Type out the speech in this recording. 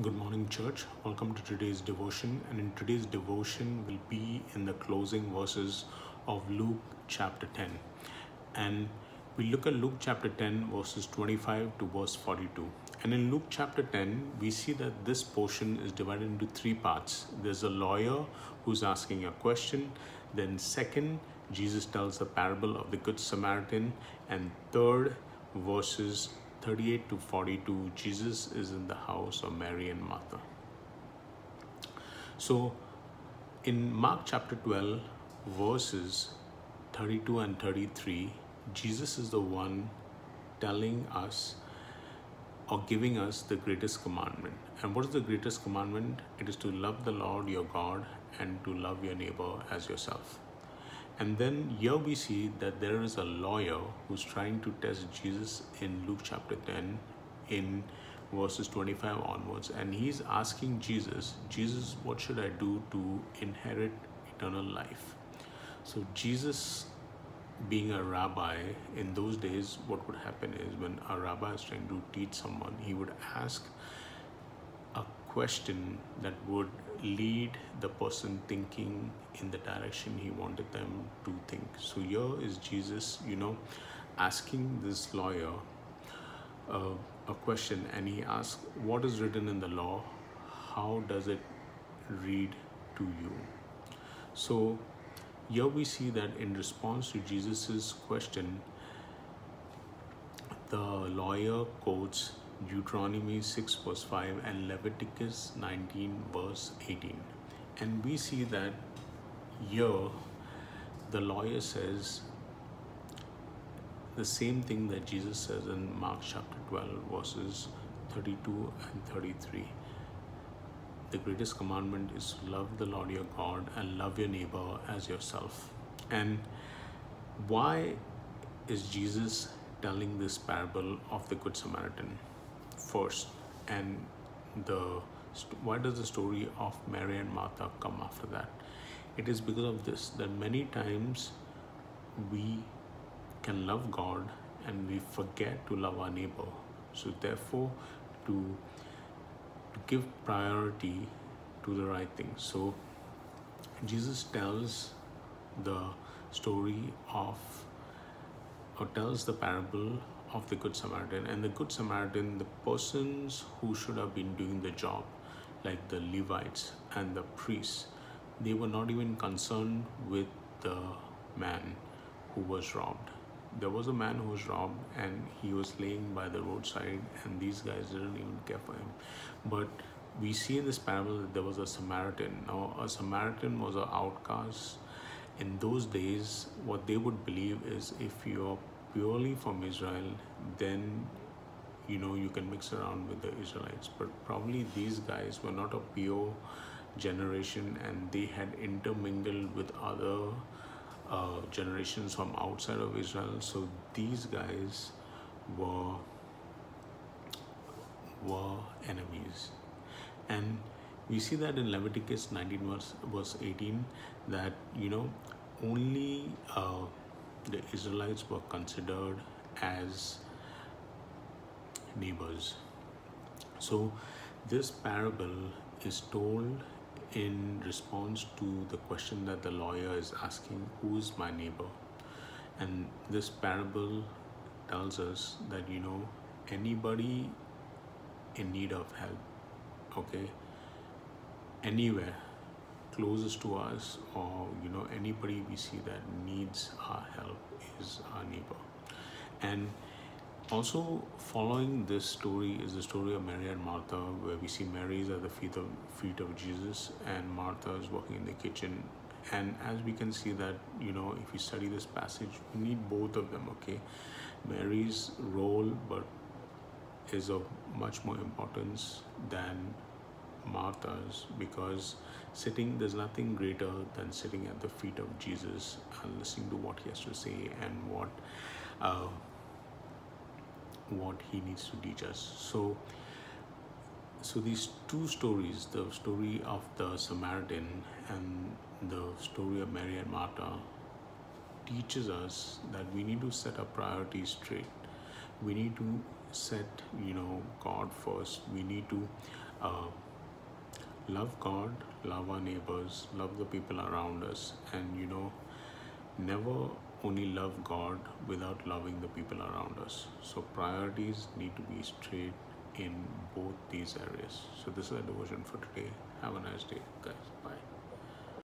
Good morning, church. Welcome to today's devotion. And in today's devotion, will be in the closing verses of Luke chapter 10. And we look at Luke chapter 10, verses 25 to verse 42. And in Luke chapter 10, we see that this portion is divided into three parts. There's a lawyer who's asking a question. Then, second, Jesus tells the parable of the Good Samaritan. And third, verses 38 to 42, Jesus is in the house of Mary and Martha. So, in Mark chapter 12, verses 32 and 33, Jesus is the one telling us or giving us the greatest commandment. And what is the greatest commandment? It is to love the Lord your God and to love your neighbor as yourself. And then here we see that there is a lawyer who's trying to test Jesus in Luke chapter 10 in verses 25 onwards. And he's asking Jesus, Jesus, what should I do to inherit eternal life? So, Jesus, being a rabbi, in those days, what would happen is when a rabbi is trying to teach someone, he would ask a question that would lead the person thinking in the direction he wanted them to think. So here is Jesus, you know, asking this lawyer uh, a question, and he asks, What is written in the law? How does it read to you? So here we see that in response to Jesus's question, the lawyer quotes Deuteronomy 6 verse 5 and Leviticus 19 verse 18. And we see that here the lawyer says the same thing that Jesus says in Mark chapter 12 verses 32 and 33. The greatest commandment is to love the Lord your God and love your neighbor as yourself. And why is Jesus telling this parable of the Good Samaritan? First and the why does the story of Mary and Martha come after that? It is because of this that many times we can love God and we forget to love our neighbor. So therefore, to to give priority to the right thing. So Jesus tells the story of or tells the parable of the Good Samaritan. And the Good Samaritan, the persons who should have been doing the job, like the Levites and the priests, they were not even concerned with the man who was robbed. There was a man who was robbed and he was laying by the roadside, and these guys didn't even care for him. But we see in this parable that there was a Samaritan. Now, a Samaritan was an outcast. In those days, what they would believe is if you're purely from Israel, then you know you can mix around with the Israelites. But probably these guys were not a pure generation and they had intermingled with other uh, generations from outside of Israel. So these guys were were enemies. And we see that in Leviticus 19 verse, verse 18 that you know only uh, the Israelites were considered as neighbors. So, this parable is told in response to the question that the lawyer is asking Who is my neighbor? And this parable tells us that you know anybody in need of help, okay, anywhere closest to us or you know anybody we see that needs our help is our neighbor. And also following this story is the story of mary and martha where we see mary is at the feet of feet of jesus and martha is working in the kitchen. And as we can see that you know if we study this passage we need both of them okay? Mary's role but is of much more importance than Martha's because sitting, there's nothing greater than sitting at the feet of Jesus and listening to what he has to say and what uh, what he needs to teach us. So, so these two stories, the story of the Samaritan and the story of Mary and Martha, teaches us that we need to set our priorities straight. We need to set you know god first we need to uh, love god love our neighbors love the people around us and you know never only love god without loving the people around us. So priorities need to be straight in both these areas. So this is a devotion for today. Have a nice day guys. Bye